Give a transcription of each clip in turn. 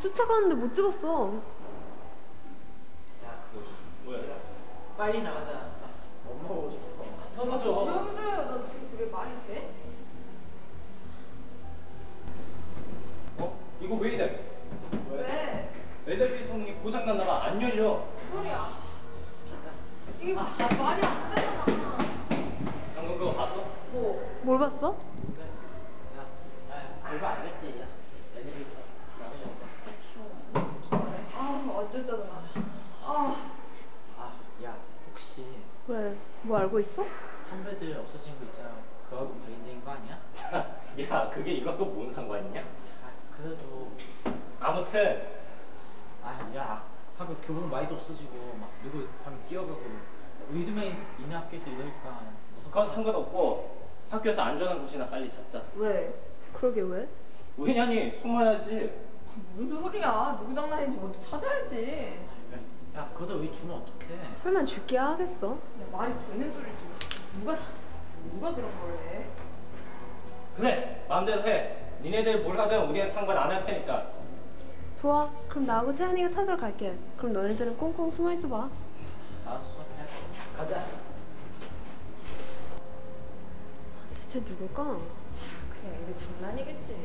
쫓아가는데 못 찍었어. 야, 그거 뭐야? 빨리 나가자. 나 엄마 보고 싶어. 터져줘. 그래 너 지금 그게 말이 돼? 어? 이거 왜 이래? 왜? 엘리베이터 성능이 고장 났나 봐. 안 열려. 소리야 이게 말이 안 되잖아 방금 그거 봤어? 뭐? 뭘 봤어? 그래. 야, 아, 그거 알겠지? 야, 엘리베이터 나가자. 아 짜증나 아 아, 야, 혹시 왜? 뭐 알고 있어? 선배들 없어진 거 있잖아. 그거하고 관련된 거 아니야? 야, 그게 이거하고 뭔 상관이냐? 아, 그래도 아무튼 아, 야, 학교 교복 많이도 없어지고 막 누구 하면 뛰어가고 요즘에 있는 학교에서 이러니까 그건 상관없고 학교에서 안전한 곳이나 빨리 찾자. 왜? 그러게 왜? 왜냐니 숨어야지. 무슨 소리야 누구 장난인지 먼저 찾아야지 야, 그러다 여기 주면 어떡해? 설마 죽게 하겠어? 야 말이 되는 소리지 누가 진짜 누가 그런 걸 해? 그래, 마음대로 해. 니네들 뭘 하든 우리는 상관 안 할 테니까. 좋아. 그럼 나하고 세연이가 찾으러 갈게. 그럼 너네들은 꽁꽁 숨어 있어 봐. 알았어, 해. 가자. 대체 누굴까? 그냥 애들 장난이겠지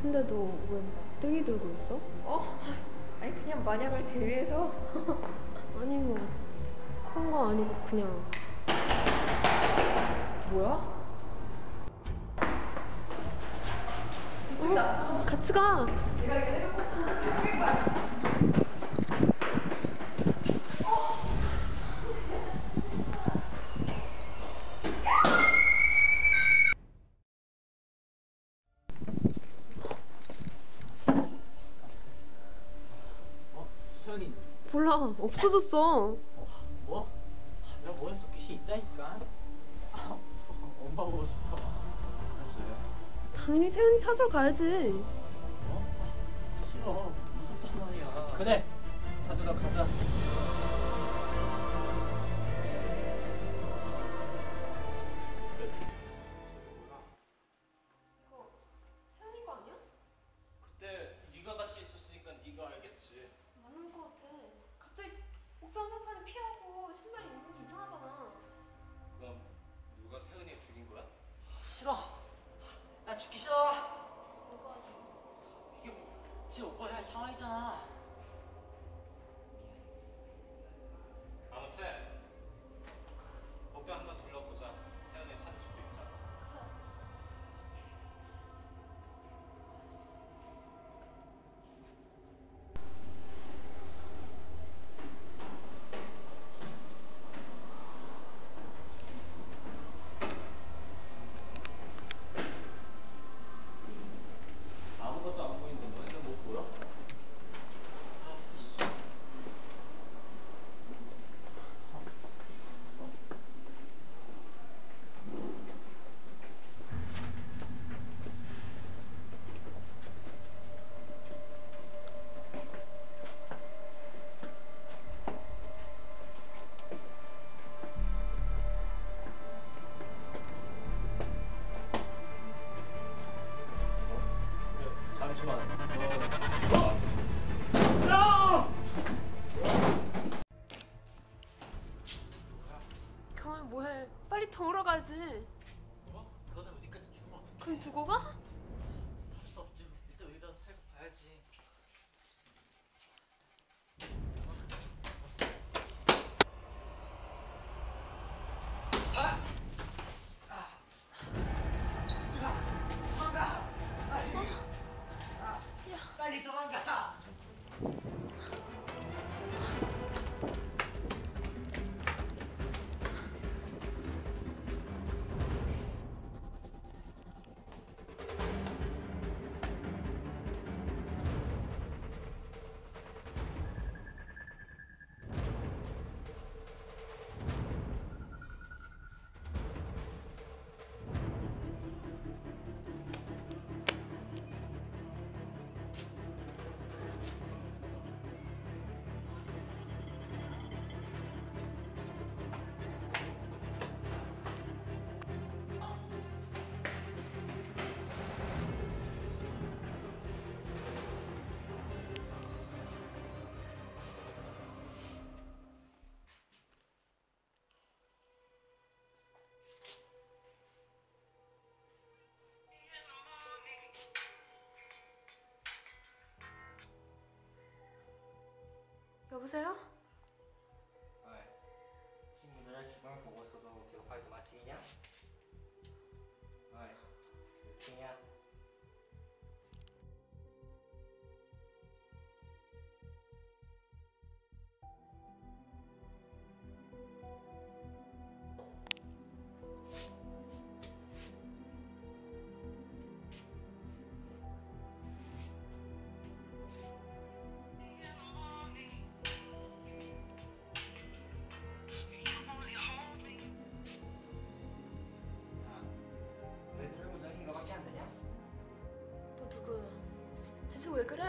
근데 너 왜 막대기 들고 있어? 어? 아니 그냥 만약을 대비해서 아니 뭐 그런 거 아니고 그냥 뭐야? 이쪽이다 같이 가. 내가 이거 해갖고 뺄 거야 어? 수현이, 몰라 없어졌어. 뭐? 아, 내가 머릿속 귀신 있다니까. 아, 무서워. 엄마 보고 싶어. 알았어요. 당연히 세연이 찾으러 가야지. 어? 아, 싫어. 무섭단 말이야. 그래, 찾으러 가자. 제 오빠야 할 상황이잖아. 아무튼 복도 한번 뭐해 빨리 덜어 가지 뭐? 어? 그러다 어디까지 죽으면 어떡해 그럼 두고 가? 여보세요? 어이, 친구들 주방을 보고서도 계속 파이트 마치냐? 어이, 몇 층이야? 야, 왜 그래?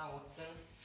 4층이네. 나 5층.